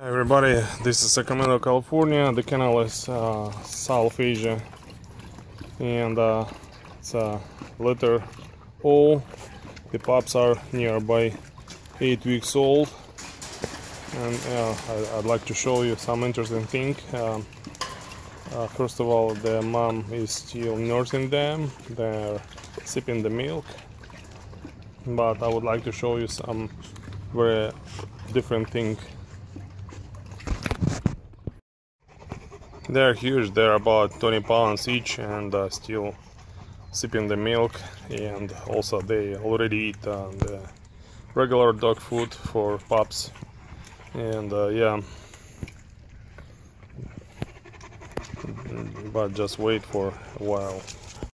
Hi everybody, this is Sacramento, California. The canal is uh, South Asia and uh, it's a litter hole. The pups are nearby 8 weeks old and uh, I, would like to show you some interesting thing. Um, uh, first of all, the mom is still nursing them, they're sipping the milk but I would like to show you some very different thing They're huge, they're about 20 pounds each and uh, still sipping the milk and also they already eat uh, the regular dog food for pups. And uh, yeah. But just wait for a while